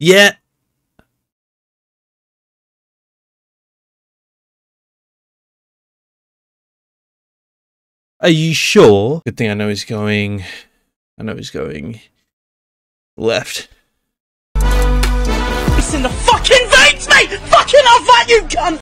Yeah. Are you sure? Good thing I know he's going. I know he's going left. It's in the fucking veins, mate! Fucking off that, you cunt!